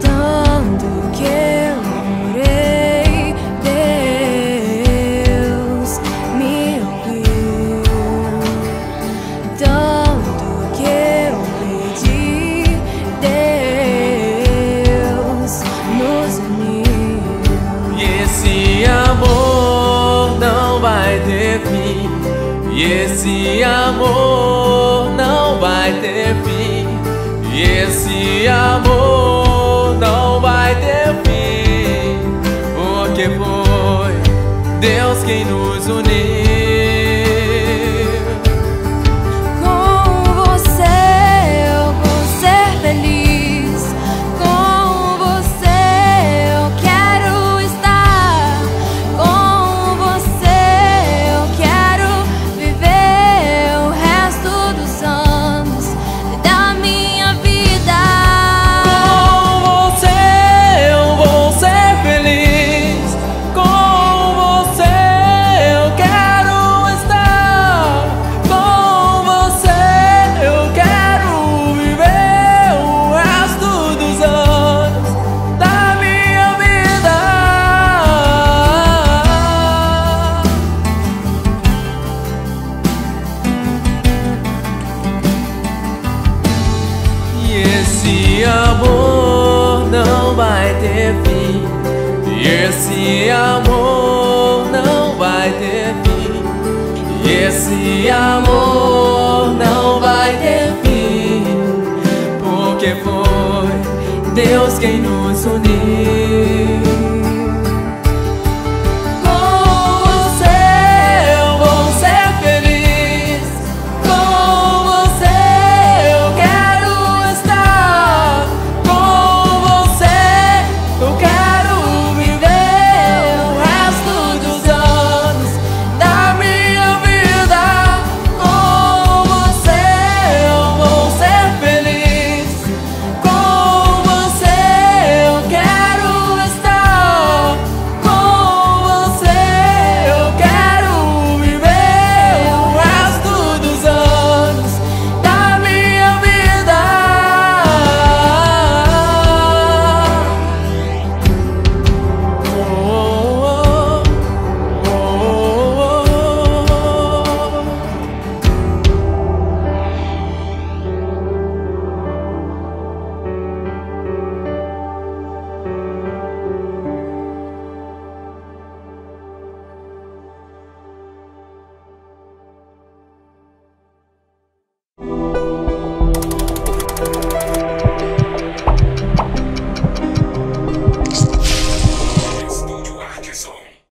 Tanto que eu orei, Deus me ouviu. Tanto que eu pedi, Deus nos uniu. E esse amor não vai ter fim. E esse amor não vai ter fim. E esse amor não vai ter fim. Porque foi Deus quem nos uniu. Esse amor não vai ter fim. E esse amor não vai ter fim. E esse amor não vai ter fim. Porque foi Deus quem nos uniu.